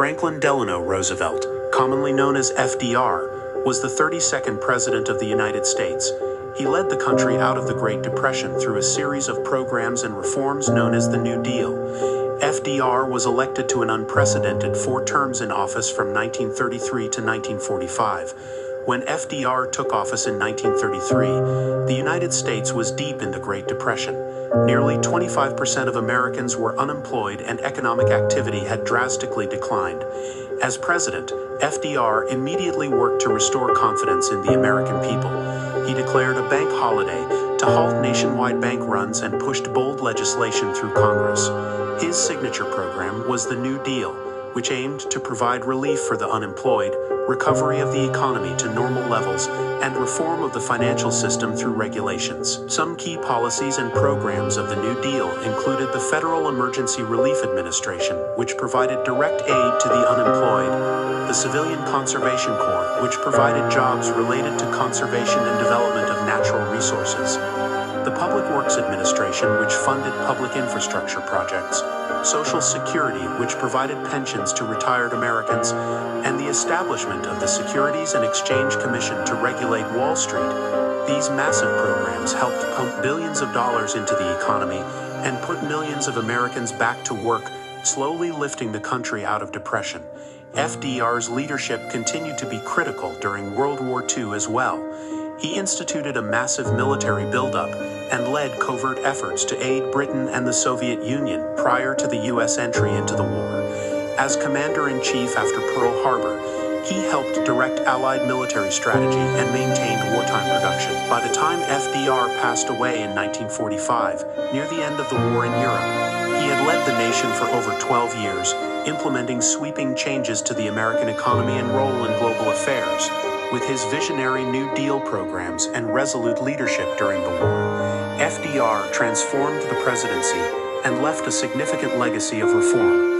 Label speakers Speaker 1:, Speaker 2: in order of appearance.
Speaker 1: Franklin Delano Roosevelt, commonly known as FDR, was the 32nd President of the United States. He led the country out of the Great Depression through a series of programs and reforms known as the New Deal. FDR was elected to an unprecedented four terms in office from 1933 to 1945. When FDR took office in 1933, the United States was deep in the Great Depression. Nearly 25% of Americans were unemployed and economic activity had drastically declined. As president, FDR immediately worked to restore confidence in the American people. He declared a bank holiday to halt nationwide bank runs and pushed bold legislation through Congress. His signature program was the New Deal, which aimed to provide relief for the unemployed, recovery of the economy to normal levels, and reform of the financial system through regulations. Some key policies and programs of the New Deal included the Federal Emergency Relief Administration, which provided direct aid to the unemployed, the Civilian Conservation Corps, which provided jobs related to conservation and development of natural resources, the Public Works Administration, which funded public infrastructure projects, Social Security, which provided pensions to retired Americans, and the establishment of the Securities and Exchange Commission to regulate Wall Street. These massive programs helped pump billions of dollars into the economy and put millions of Americans back to work, slowly lifting the country out of depression. FDR's leadership continued to be critical during World War II as well. He instituted a massive military buildup and led covert efforts to aid Britain and the Soviet Union prior to the U.S. entry into the war. As commander-in-chief after Pearl Harbor, he helped direct Allied military strategy and maintained wartime production. By the time FDR passed away in 1945, near the end of the war in Europe, he had led the nation for over 12 years, implementing sweeping changes to the American economy and role in global affairs. With his visionary New Deal programs and resolute leadership during the war, FDR transformed the presidency and left a significant legacy of reform.